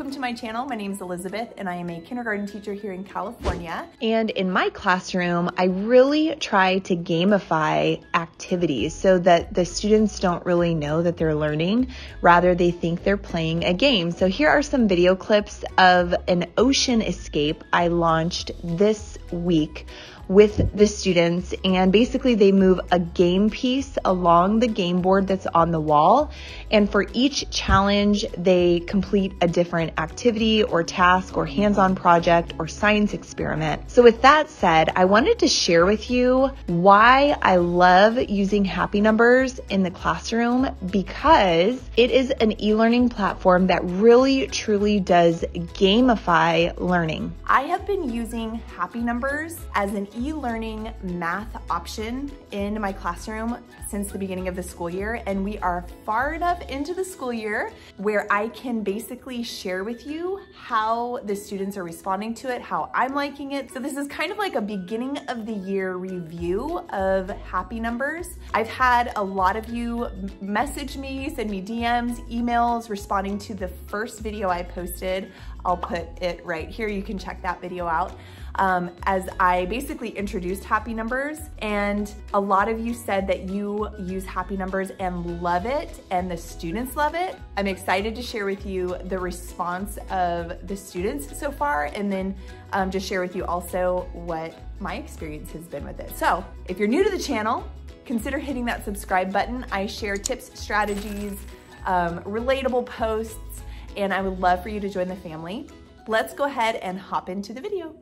welcome to my channel. My name is Elizabeth and I am a kindergarten teacher here in California. And in my classroom, I really try to gamify activities so that the students don't really know that they're learning, rather they think they're playing a game. So here are some video clips of an ocean escape I launched this week with the students and basically they move a game piece along the game board that's on the wall and for each challenge they complete a different activity or task or hands-on project or science experiment. So with that said, I wanted to share with you why I love using happy numbers in the classroom because it is an e-learning platform that really truly does gamify learning. I have been using happy numbers as an e-learning math option in my classroom since the beginning of the school year and we are far enough into the school year where I can basically share with you how the students are responding to it, how I'm liking it. So this is kind of like a beginning of the year review of happy numbers. I've had a lot of you message me, send me DMs, emails responding to the first video I posted. I'll put it right here. You can check that video out um, as I basically introduced happy numbers and a lot of you said that you use happy numbers and love it and the students love it. I'm excited to share with you the response of the students so far and then um, just share with you also what my experience has been with it. So if you're new to the channel, consider hitting that subscribe button. I share tips, strategies, um, relatable posts, and I would love for you to join the family. Let's go ahead and hop into the video.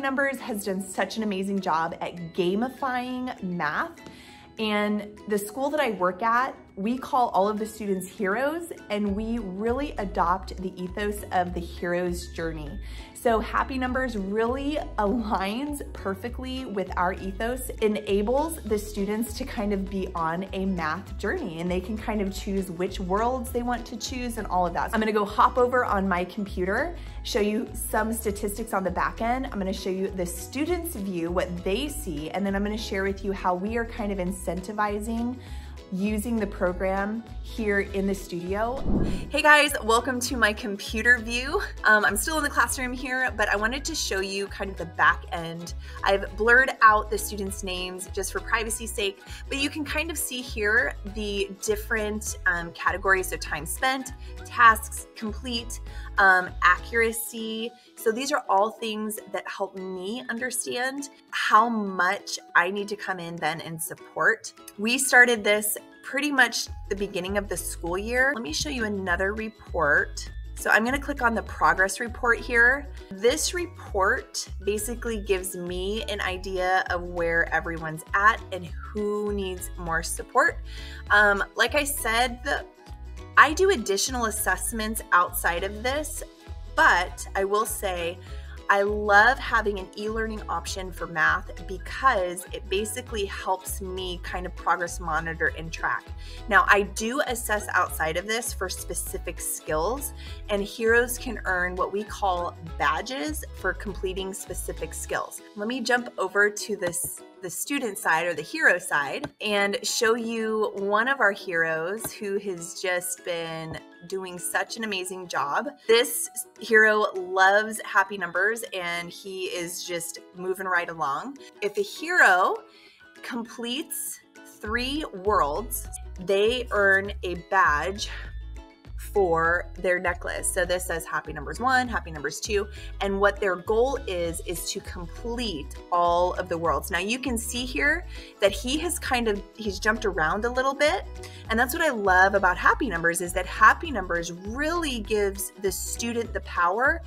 Numbers has done such an amazing job at gamifying math. And the school that I work at, we call all of the students heroes and we really adopt the ethos of the hero's journey. So Happy Numbers really aligns perfectly with our ethos, enables the students to kind of be on a math journey and they can kind of choose which worlds they want to choose and all of that. I'm gonna go hop over on my computer, show you some statistics on the back end. I'm gonna show you the students' view, what they see, and then I'm gonna share with you how we are kind of incentivizing using the program here in the studio. Hey guys, welcome to my computer view. Um, I'm still in the classroom here, but I wanted to show you kind of the back end. I've blurred out the students' names just for privacy's sake, but you can kind of see here the different um, categories, so time spent, tasks complete, um, accuracy. So these are all things that help me understand how much I need to come in then and support. We started this pretty much the beginning of the school year. Let me show you another report. So I'm gonna click on the progress report here. This report basically gives me an idea of where everyone's at and who needs more support. Um, like I said, the, I do additional assessments outside of this, but I will say I love having an e-learning option for math because it basically helps me kind of progress monitor and track. Now, I do assess outside of this for specific skills, and heroes can earn what we call badges for completing specific skills. Let me jump over to this the student side or the hero side and show you one of our heroes who has just been doing such an amazing job. This hero loves happy numbers and he is just moving right along. If a hero completes three worlds, they earn a badge for their necklace. So this says happy numbers one, happy numbers two. And what their goal is, is to complete all of the worlds. Now you can see here that he has kind of, he's jumped around a little bit. And that's what I love about happy numbers is that happy numbers really gives the student the power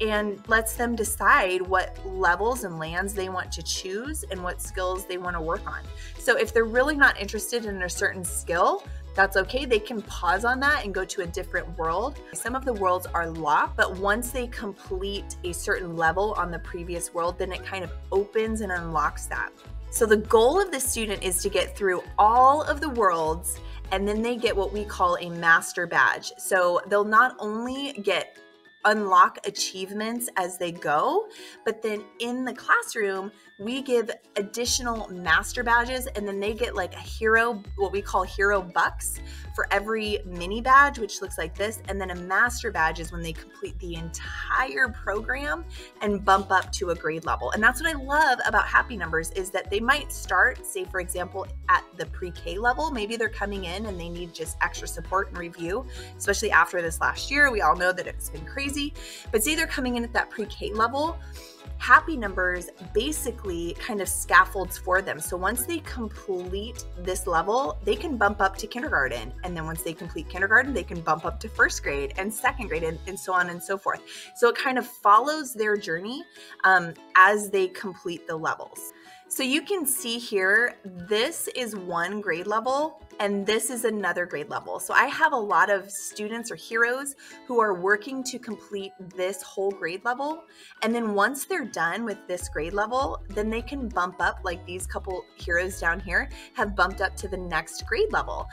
and lets them decide what levels and lands they want to choose and what skills they want to work on. So if they're really not interested in a certain skill, that's okay. They can pause on that and go to a different world. Some of the worlds are locked, but once they complete a certain level on the previous world, then it kind of opens and unlocks that. So the goal of the student is to get through all of the worlds and then they get what we call a master badge. So they'll not only get unlock achievements as they go. But then in the classroom, we give additional master badges and then they get like a hero, what we call hero bucks for every mini badge, which looks like this. And then a master badge is when they complete the entire program and bump up to a grade level. And that's what I love about happy numbers is that they might start, say, for example, at the pre-K level. Maybe they're coming in and they need just extra support and review, especially after this last year. We all know that it's been crazy. But say they're coming in at that pre-K level, happy numbers basically kind of scaffolds for them. So once they complete this level, they can bump up to kindergarten. And then once they complete kindergarten, they can bump up to first grade and second grade and, and so on and so forth. So it kind of follows their journey um, as they complete the levels. So you can see here, this is one grade level and this is another grade level. So I have a lot of students or heroes who are working to complete this whole grade level. And then once they're done with this grade level, then they can bump up like these couple heroes down here have bumped up to the next grade level.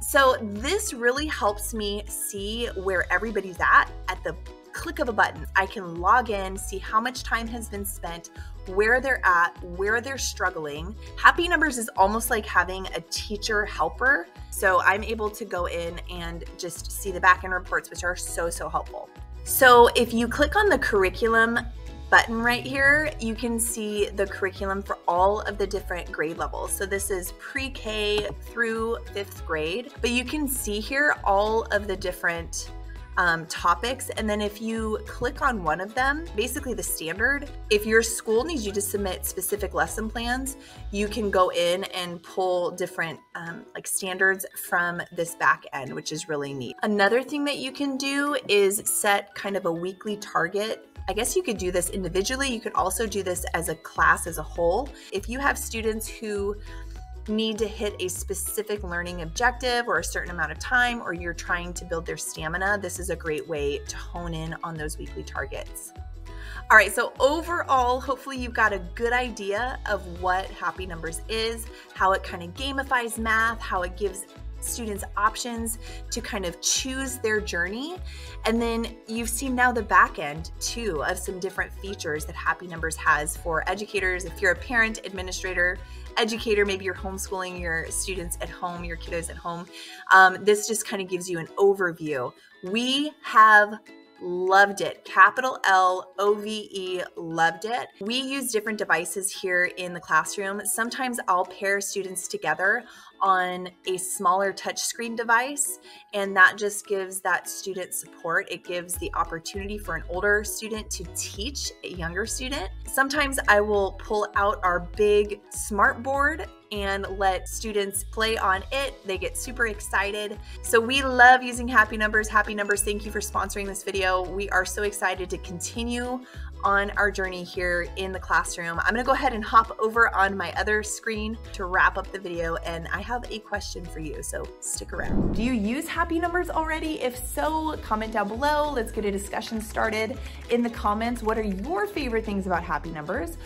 So this really helps me see where everybody's at at the click of a button. I can log in, see how much time has been spent, where they're at, where they're struggling. Happy Numbers is almost like having a teacher helper. So I'm able to go in and just see the backend reports, which are so, so helpful. So if you click on the curriculum button right here, you can see the curriculum for all of the different grade levels. So this is pre-K through fifth grade, but you can see here all of the different um, topics. And then if you click on one of them, basically the standard, if your school needs you to submit specific lesson plans, you can go in and pull different um, like standards from this back end, which is really neat. Another thing that you can do is set kind of a weekly target I guess you could do this individually. You could also do this as a class as a whole. If you have students who need to hit a specific learning objective or a certain amount of time, or you're trying to build their stamina, this is a great way to hone in on those weekly targets. All right, so overall, hopefully you've got a good idea of what Happy Numbers is, how it kind of gamifies math, how it gives students options to kind of choose their journey. And then you've seen now the back end too of some different features that Happy Numbers has for educators. If you're a parent, administrator, educator, maybe you're homeschooling your students at home, your kiddos at home, um, this just kind of gives you an overview. We have loved it. Capital L O V E, loved it. We use different devices here in the classroom. Sometimes I'll pair students together on a smaller touchscreen device, and that just gives that student support. It gives the opportunity for an older student to teach a younger student. Sometimes I will pull out our big smart board and let students play on it. They get super excited. So we love using Happy Numbers. Happy Numbers, thank you for sponsoring this video. We are so excited to continue on our journey here in the classroom. I'm gonna go ahead and hop over on my other screen to wrap up the video and I have a question for you, so stick around. Do you use Happy Numbers already? If so, comment down below. Let's get a discussion started in the comments. What are your favorite things about Happy Numbers?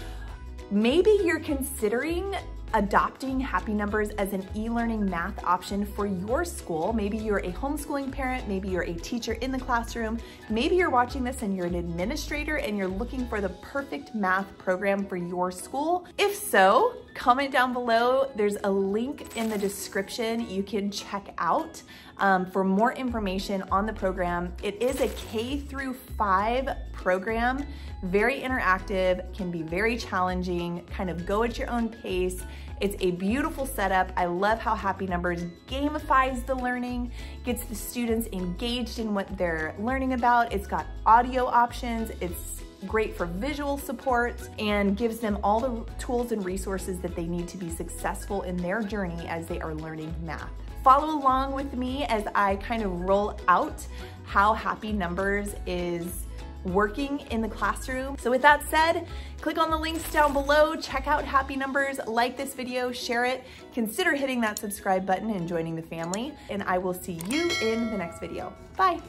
Maybe you're considering adopting Happy Numbers as an e-learning math option for your school. Maybe you're a homeschooling parent, maybe you're a teacher in the classroom, maybe you're watching this and you're an administrator and you're looking for the perfect math program for your school. If so, comment down below. There's a link in the description you can check out um, for more information on the program. It is a K through five program, very interactive, can be very challenging, kind of go at your own pace. It's a beautiful setup. I love how Happy Numbers gamifies the learning, gets the students engaged in what they're learning about. It's got audio options. It's great for visual support and gives them all the tools and resources that they need to be successful in their journey as they are learning math. Follow along with me as I kind of roll out how Happy Numbers is working in the classroom. So with that said, click on the links down below, check out Happy Numbers, like this video, share it, consider hitting that subscribe button and joining the family, and I will see you in the next video. Bye.